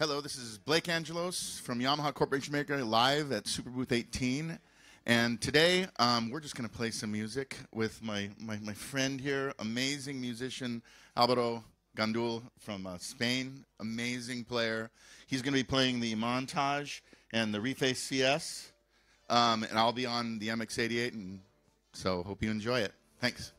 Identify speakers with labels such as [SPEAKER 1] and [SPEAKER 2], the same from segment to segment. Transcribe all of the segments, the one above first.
[SPEAKER 1] Hello, this is Blake Angelos from Yamaha Corporation Maker live at Superbooth 18. And today um, we're just going to play some music with my, my, my, friend here, amazing musician Alvaro Gandul from uh, Spain, amazing player. He's going to be playing the Montage and the Reface CS. Um, and I'll be on the MX88, and so hope you enjoy it. Thanks.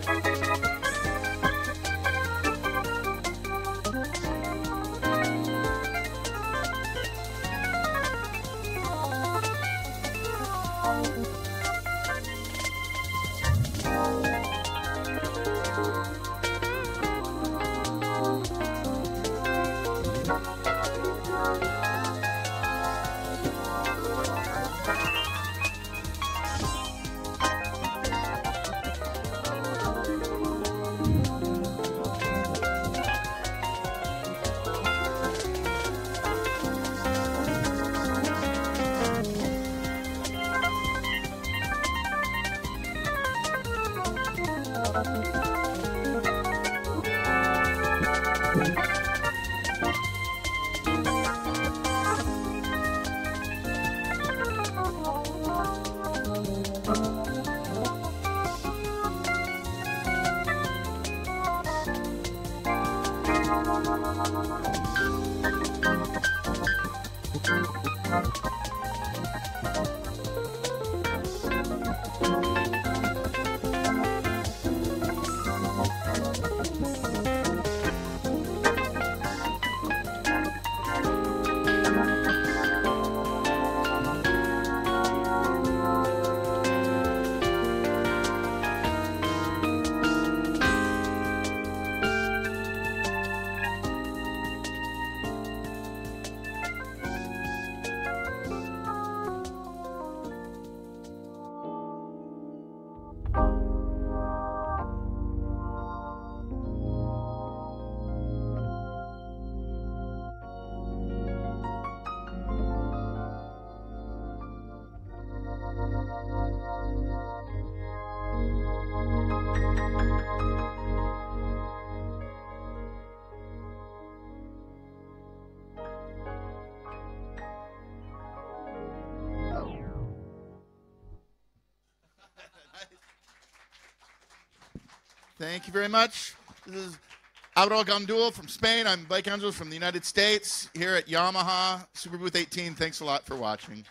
[SPEAKER 1] Thank you very much. This is Alvaro Gandul from Spain. I'm Blake Angelos from the United States here at Yamaha Superbooth 18. Thanks a lot for watching.